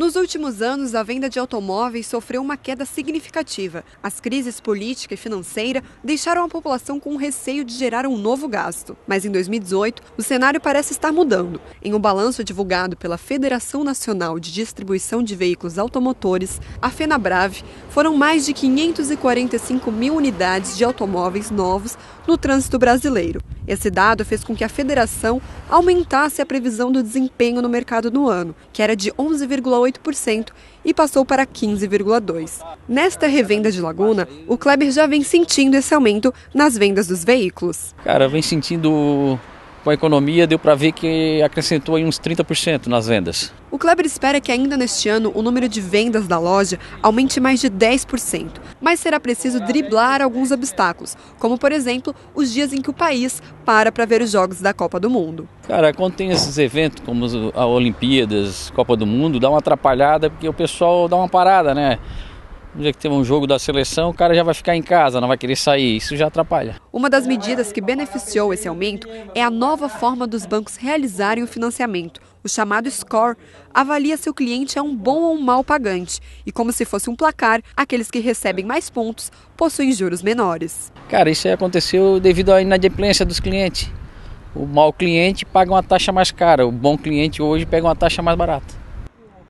Nos últimos anos, a venda de automóveis sofreu uma queda significativa. As crises política e financeira deixaram a população com receio de gerar um novo gasto. Mas em 2018, o cenário parece estar mudando. Em um balanço divulgado pela Federação Nacional de Distribuição de Veículos Automotores, a FenaBrave, foram mais de 545 mil unidades de automóveis novos no trânsito brasileiro. Esse dado fez com que a federação aumentasse a previsão do desempenho no mercado no ano, que era de 11,8% e passou para 15,2%. Nesta revenda de Laguna, o Kleber já vem sentindo esse aumento nas vendas dos veículos. Cara, vem sentindo com a economia, deu para ver que acrescentou aí uns 30% nas vendas. O Kleber espera que ainda neste ano o número de vendas da loja aumente mais de 10%, mas será preciso driblar alguns obstáculos, como por exemplo os dias em que o país para para ver os jogos da Copa do Mundo. Cara, quando tem esses eventos como a Olimpíadas, Copa do Mundo, dá uma atrapalhada porque o pessoal dá uma parada, né? No dia que tem um jogo da seleção, o cara já vai ficar em casa, não vai querer sair. Isso já atrapalha. Uma das medidas que beneficiou esse aumento é a nova forma dos bancos realizarem o financiamento. O chamado score avalia se o cliente é um bom ou um mau pagante. E como se fosse um placar, aqueles que recebem mais pontos possuem juros menores. Cara, isso aconteceu devido à inadimplência dos clientes. O mau cliente paga uma taxa mais cara, o bom cliente hoje pega uma taxa mais barata.